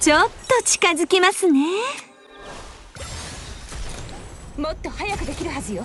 ちょっと近づきますね。もっと早くできるはずよ。